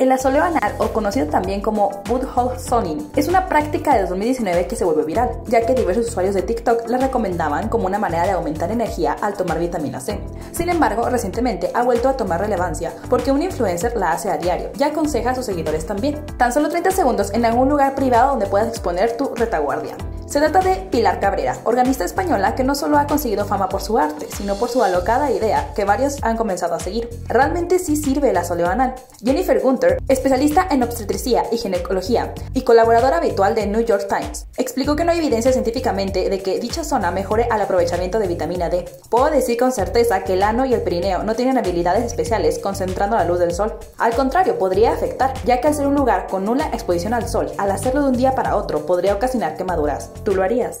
El asoleo anal, o conocido también como butthole zoning, es una práctica de 2019 que se volvió viral, ya que diversos usuarios de TikTok la recomendaban como una manera de aumentar energía al tomar vitamina C. Sin embargo, recientemente ha vuelto a tomar relevancia porque un influencer la hace a diario y aconseja a sus seguidores también. Tan solo 30 segundos en algún lugar privado donde puedas exponer tu retaguardia. Se trata de Pilar Cabrera, organista española que no solo ha conseguido fama por su arte, sino por su alocada idea que varios han comenzado a seguir. Realmente sí sirve la asoleo anal. Jennifer Gunther, especialista en obstetricia y ginecología y colaboradora habitual de New York Times, explicó que no hay evidencia científicamente de que dicha zona mejore al aprovechamiento de vitamina D. Puedo decir con certeza que el ano y el perineo no tienen habilidades especiales concentrando la luz del sol. Al contrario, podría afectar, ya que al ser un lugar con nula exposición al sol, al hacerlo de un día para otro podría ocasionar quemaduras. ¿Tú lo harías?